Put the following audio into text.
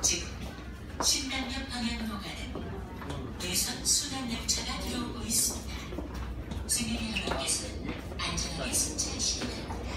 지금 신당역 방향으로 가는 대선 순환 열차가 들어오고 있습니다. 승객 여러분께서는 안전하게 승차하시기 바랍니다.